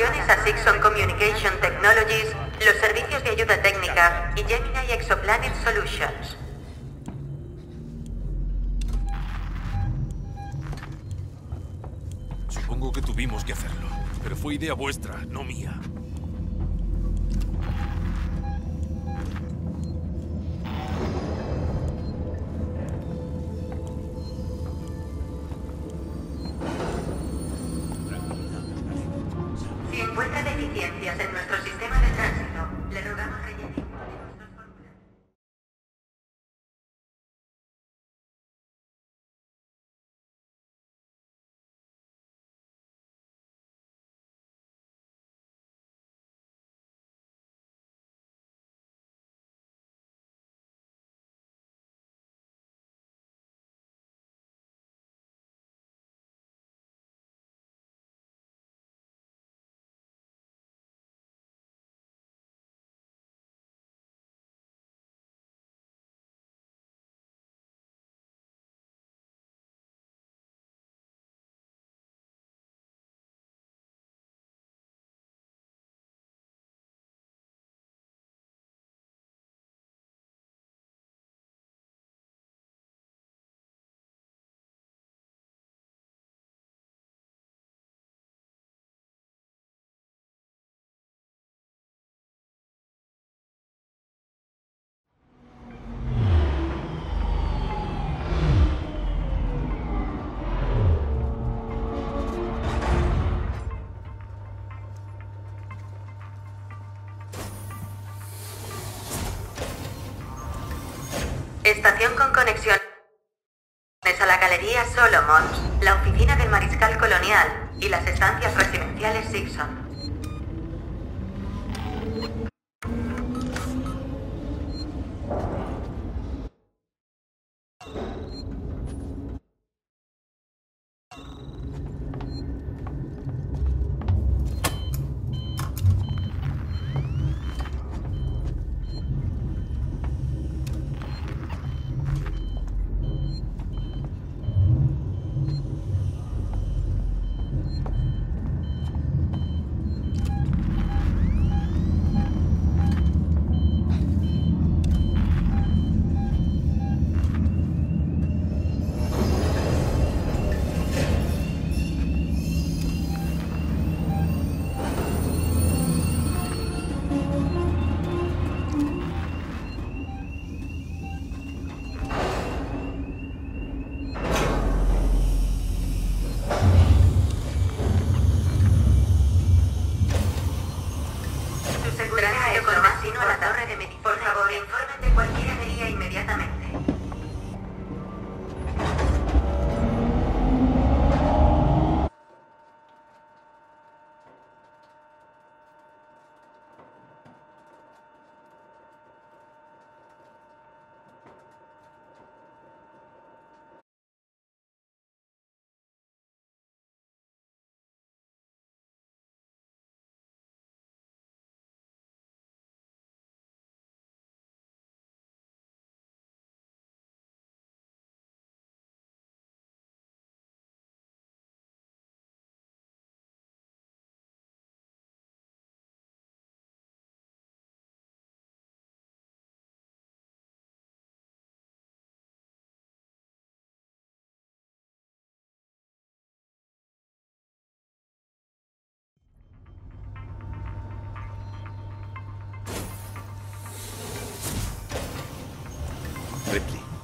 conexiones a Sixon Communication Technologies, los servicios de ayuda técnica y Gemini Exoplanet Solutions. Supongo que tuvimos que hacerlo, pero fue idea vuestra, no mía. Estación con conexión a la Galería Solomons, la oficina del Mariscal Colonial y las estancias residenciales Sixon. Favor, informen de cualquier avería inmediatamente.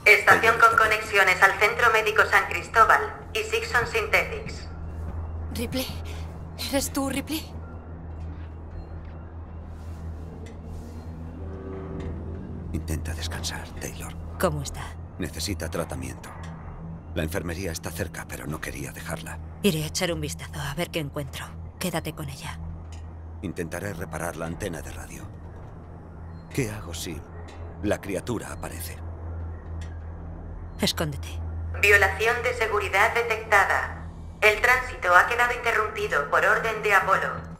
Estación con conexiones al Centro Médico San Cristóbal y Sixon Synthetics. Ripley, ¿eres tú, Ripley? Intenta descansar, Taylor. ¿Cómo está? Necesita tratamiento. La enfermería está cerca, pero no quería dejarla. Iré a echar un vistazo a ver qué encuentro. Quédate con ella. Intentaré reparar la antena de radio. ¿Qué hago si la criatura aparece? Escóndete. Violación de seguridad detectada. El tránsito ha quedado interrumpido por orden de Apolo.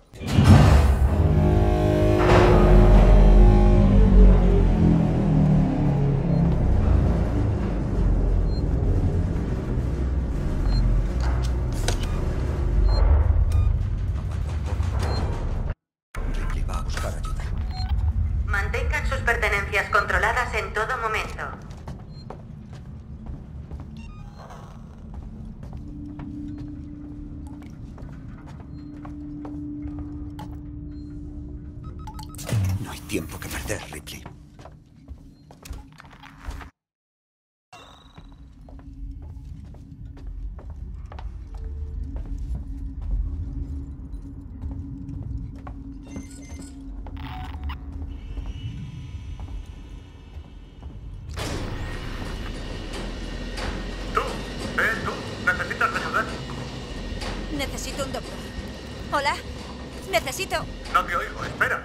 Hola. Necesito... No te oigo, espera.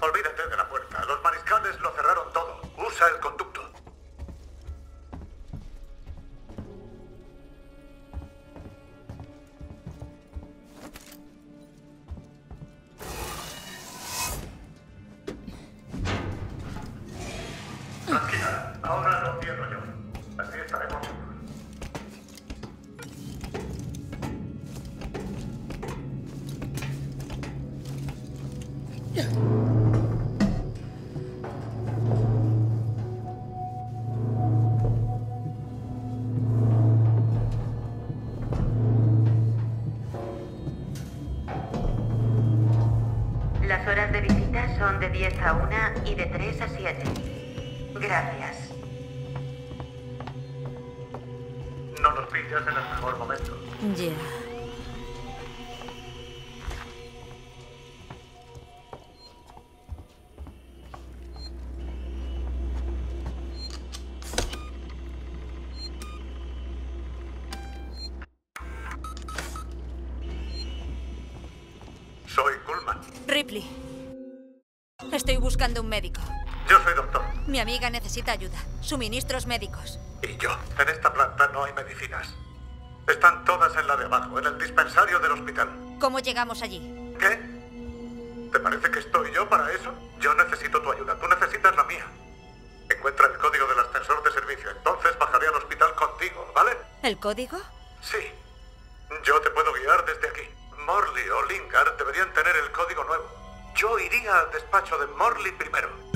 Olvídate de la puerta. Los mariscales lo cerraron todo. Usa el conducto. Tranquila, ahora lo cierro yo. Así estaremos seguros. De 10 a 1 y de 3 a 7. Gracias. No nos pillas en el mejor momento. Ya. Soy Kuhlman. Ripley. Estoy buscando un médico. Yo soy doctor. Mi amiga necesita ayuda. Suministros médicos. Y yo. En esta planta no hay medicinas. Están todas en la de abajo, en el dispensario del hospital. ¿Cómo llegamos allí? ¿Qué? ¿Te parece que estoy yo para eso? Yo necesito tu ayuda, tú necesitas la mía. Encuentra el código del ascensor de servicio, entonces bajaré al hospital contigo, ¿vale? ¿El código? Sí. Yo te puedo guiar desde aquí. Morley o Lingard deberían tener el código nuevo. Yo iría al despacho de Morley primero.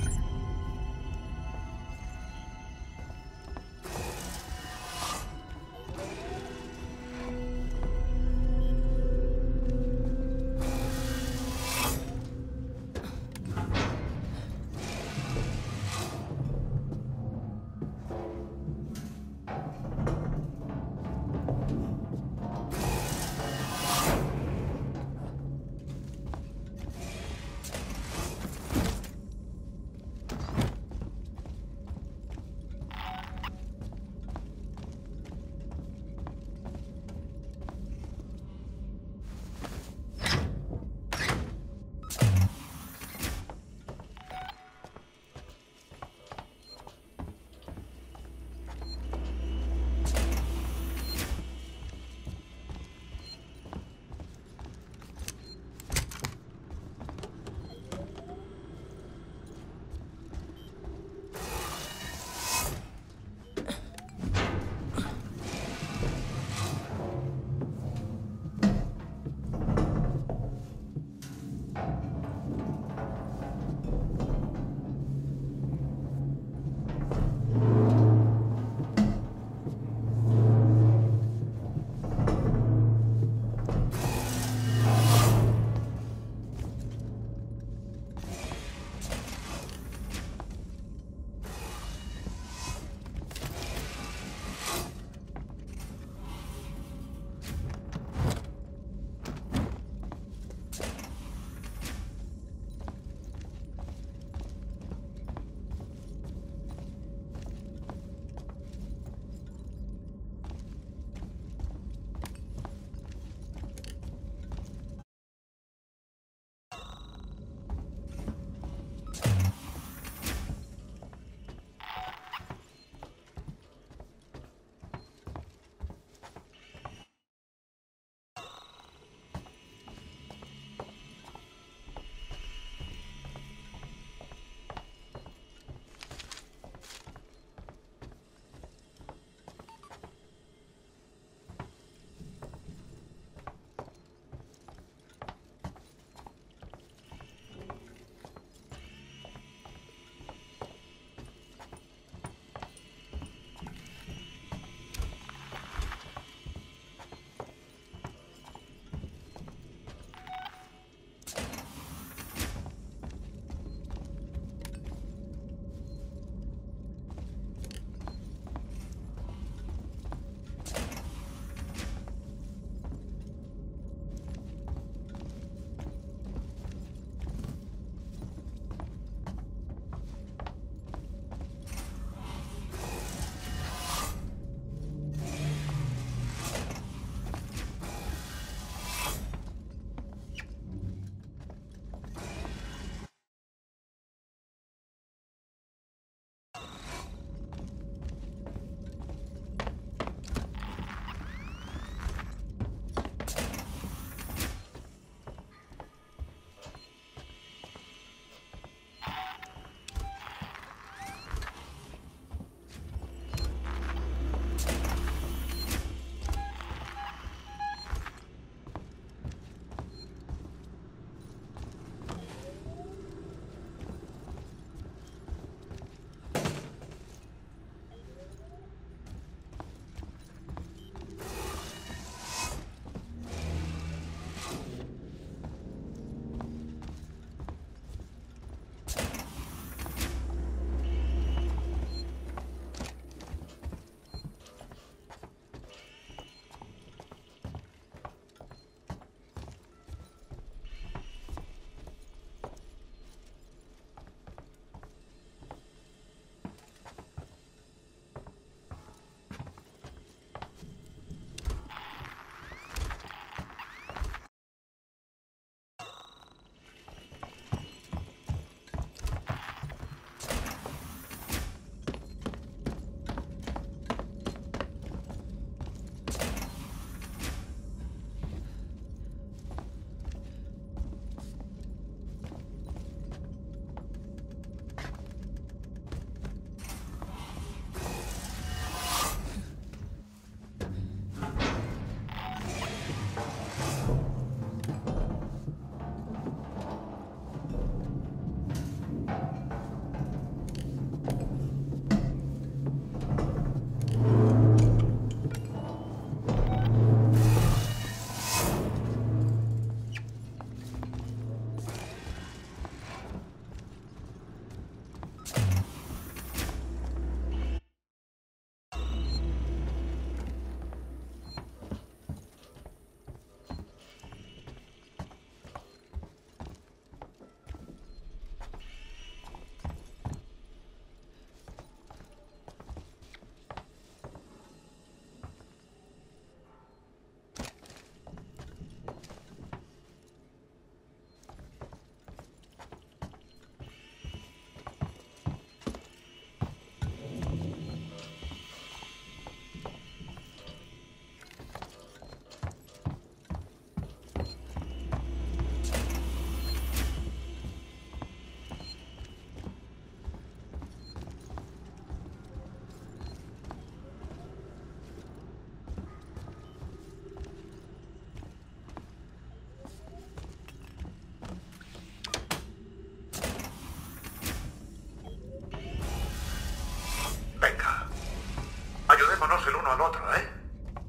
El uno al otro, ¿eh?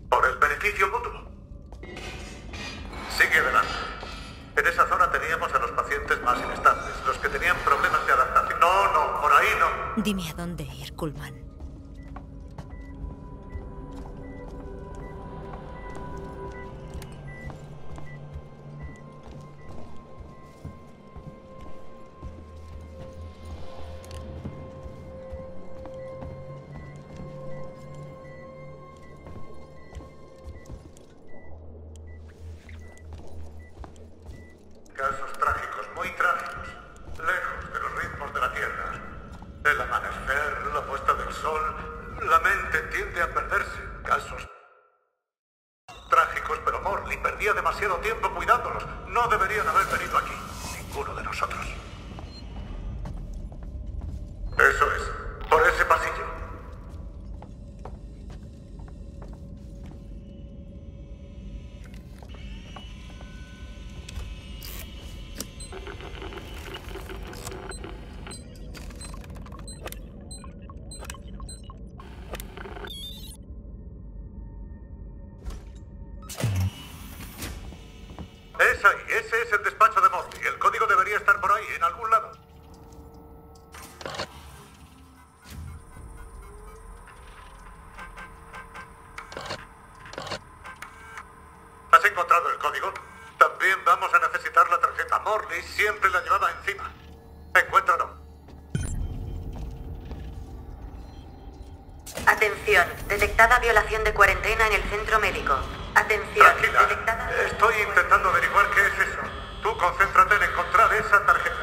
Por el beneficio mutuo. Sigue adelante. En esa zona teníamos a los pacientes más inestables, los que tenían problemas de adaptación. No, no, por ahí no. Dime a dónde ir, Kuhlman. Encontrado el código? También vamos a necesitar la tarjeta. Morley siempre la llevaba encima. Encuéntralo. Atención, detectada violación de cuarentena en el centro médico. Atención, Tranquila. detectada... Estoy intentando averiguar qué es eso. Tú concéntrate en encontrar esa tarjeta.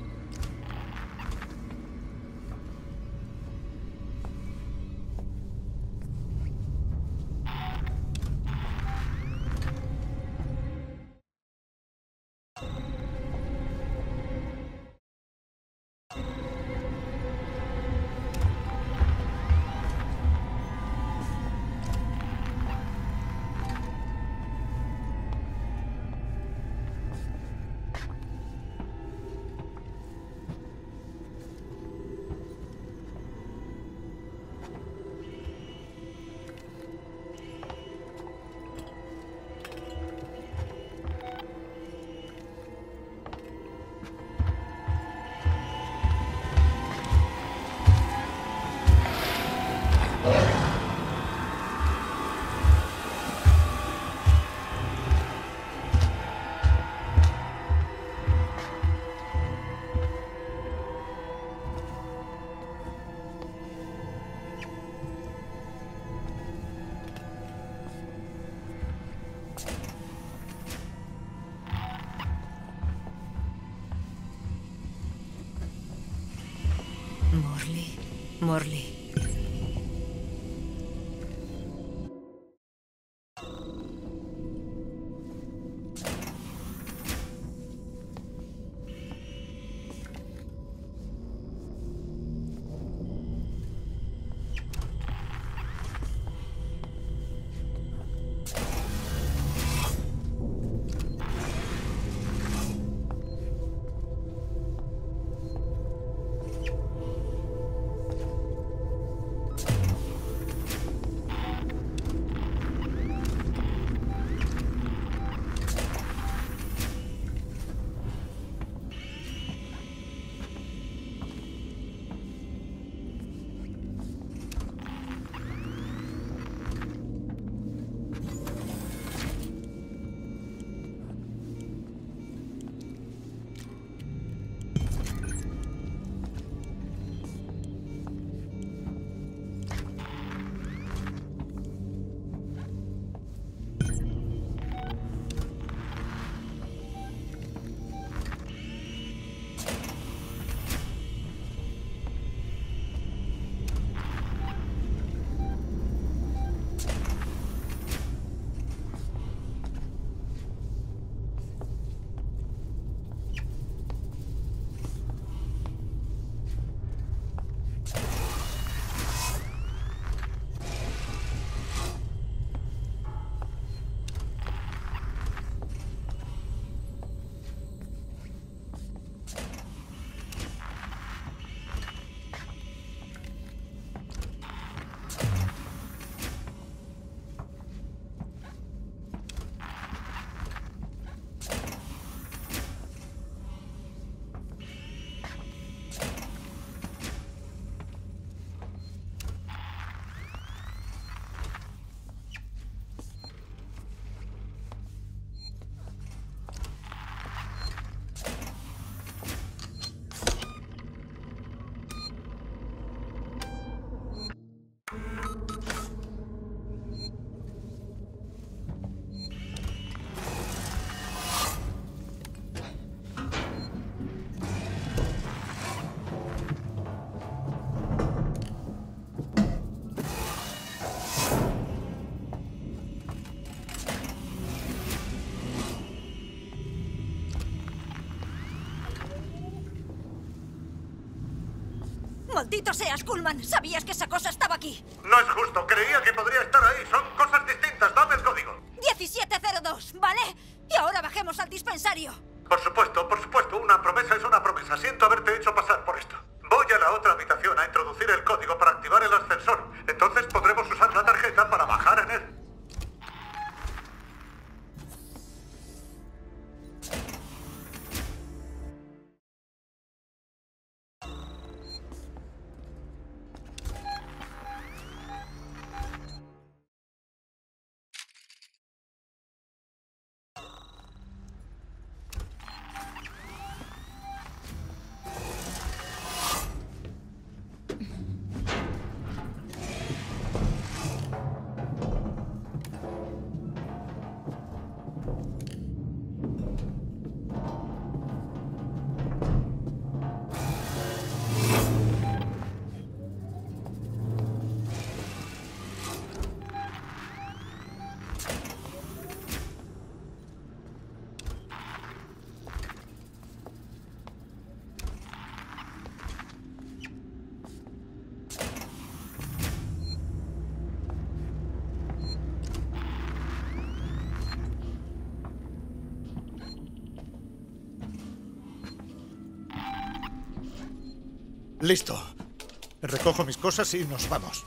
¡Maldito seas, Kuhlman! ¿Sabías que esa cosa estaba aquí? No es justo. Creía que podría estar ahí. Son cosas distintas. Dame el código. 1702, ¿vale? Y ahora bajemos al dispensario. Por supuesto, por supuesto. Una promesa es una promesa. Siento haberte hecho pasar por esto. Voy a la otra habitación a introducir el código para activar el ascensor. Listo. Recojo mis cosas y nos vamos.